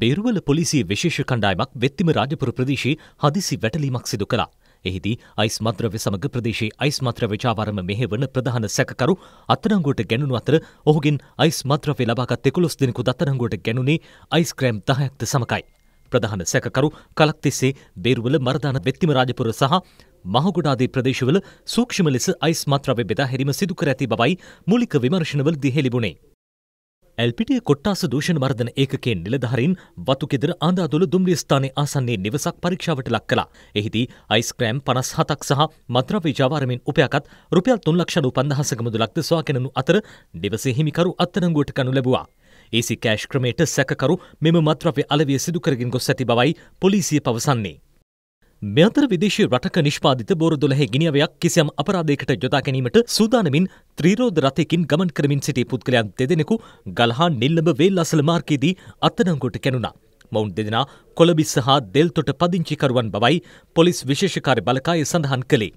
බේරුවල පොලිසිය විශේෂ කණ්ඩායමක් වෙත්තිම රාජපුර ප්‍රදේශයේ හදිසි වැටලීමක් සිදු කළා. එහිදී අයිස් මද්‍රව්‍ය සමග ප්‍රදේශයේ අයිස් මද්‍රව්‍ය ජාවාරම මෙහෙවන ප්‍රධාන සැකකරු අත්අඩංගුවට ගැනුණු අතර ඔහුගෙන් අයිස් මද්‍රව්‍ය ලබාගත් 11 දිනකු අත්අඩංගුවට ගැනුණේ අයිස් ක්‍රෑම් 10ක්ද සමකයි. ප්‍රධාන සැකකරු කලක් තිස්සේ බේරුවල මරදාන වෙත්තිම රාජපුර සහ මහගොඩාදී ප්‍රදේශවල සූක්ෂම ලෙස අයිස් මත්‍රව්‍ය බෙදා හැරීම සිදු කර ඇති බවයි මූලික විමර්ශනවලදී හෙළිවුණේ. ඇල්පිටිය කොට්ටාස දූෂණ මර්ධන ඒකකයෙන් නිලධහරින් වතුකෙදර ආන්දාදුල දුම්රිය ස්ථානයේ ආසන්නයේ නිවසක් පරීක්ෂාවට ලක් කළා. එහිදී අයිස්ක්‍රෑම් පනස් හතක් සහ මද්‍රව්‍ය ජාවාරමෙන් උපයාගත් රුපියල් තුන් ලක්ෂ පන්දහසක මුදලක්ද සොයාගෙනනු අතර නිවසේ හිමිකරු අත්අඩංගුවට කනු ලැබුවා. ඒසි කෑෂ් ක්‍රමයට සැකකරු මෙම මත්‍රව්‍ය අලවිය සිදුකරගෙන ගොස් ඇති බවයි පොලිසිය පවසන්නේ. මෙතර විදේශ රටක නිෂ්පාදිත බෝර දොළහේ ගිනියවයක් කිසියම් අපරාධයකට යොදා ගැනීමට සූදානමින් ත්‍රීරෝධ රථයකින් ගමන් කරමින් සිටි පුද්ගලයන් දෙදෙනෙකු ගල්හා නිල්ලඹ වේල් අසල මාර්ගයේදී අත්අඩංගුවට කැණුණා. මොවුන් දෙදෙනා කොළඹිස්ස හා දෙල්තොට පදිංචිකරුවන් බවයි පොලිස් විශේෂකාර්ය බලකාය සඳහන් කළේ.